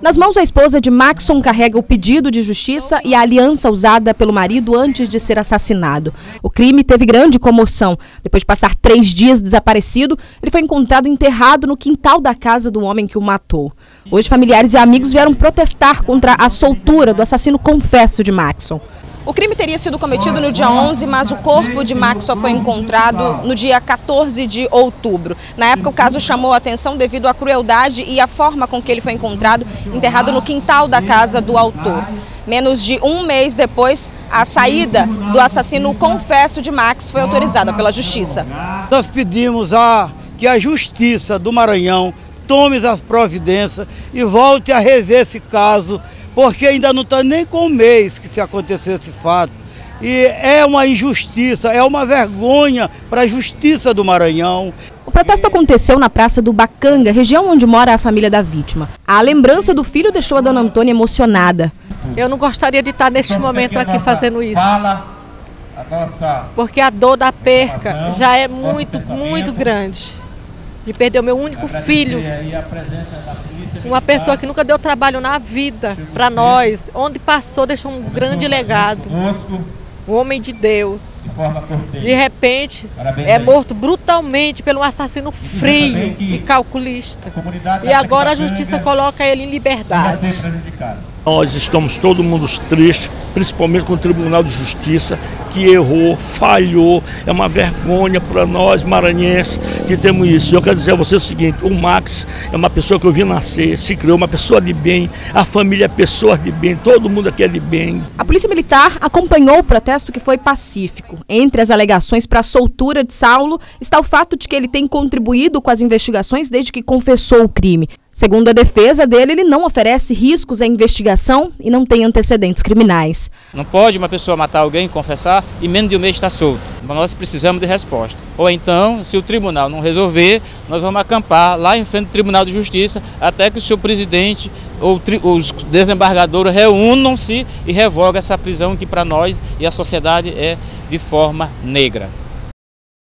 Nas mãos da esposa de Maxon carrega o pedido de justiça e a aliança usada pelo marido antes de ser assassinado. O crime teve grande comoção. Depois de passar três dias desaparecido, ele foi encontrado enterrado no quintal da casa do homem que o matou. Hoje, familiares e amigos vieram protestar contra a soltura do assassino confesso de Maxon. O crime teria sido cometido no dia 11, mas o corpo de Max só foi encontrado no dia 14 de outubro. Na época, o caso chamou a atenção devido à crueldade e à forma com que ele foi encontrado, enterrado no quintal da casa do autor. Menos de um mês depois, a saída do assassino confesso de Max foi autorizada pela Justiça. Nós pedimos a, que a Justiça do Maranhão tome as providências e volte a rever esse caso porque ainda não está nem com um mês que se aconteceu esse fato. E é uma injustiça, é uma vergonha para a justiça do Maranhão. O protesto aconteceu na Praça do Bacanga, região onde mora a família da vítima. A lembrança do filho deixou a dona Antônia emocionada. Eu não gostaria de estar neste momento aqui fazendo isso. Porque a dor da perca já é muito, muito grande. De perder o meu único filho uma pessoa que nunca deu trabalho na vida para nós, onde passou deixou um grande legado. Um homem de Deus. De repente é morto brutalmente pelo um assassino frio e calculista. E agora a justiça coloca ele em liberdade. Nós estamos todo mundo tristes, principalmente com o Tribunal de Justiça, que errou, falhou. É uma vergonha para nós maranhenses que temos isso. Eu quero dizer a você o seguinte: o Max é uma pessoa que eu vi nascer, se criou, uma pessoa de bem, a família é pessoa de bem, todo mundo aqui é de bem. A Polícia Militar acompanhou o protesto que foi pacífico. Entre as alegações para a soltura de Saulo está o fato de que ele tem contribuído com as investigações desde que confessou o crime. Segundo a defesa dele, ele não oferece riscos à investigação e não tem antecedentes criminais. Não pode uma pessoa matar alguém, confessar e menos de um mês estar solto. Nós precisamos de resposta. Ou então, se o tribunal não resolver, nós vamos acampar lá em frente ao Tribunal de Justiça até que o seu presidente ou os desembargadores reúnam-se e revogam essa prisão que para nós e a sociedade é de forma negra.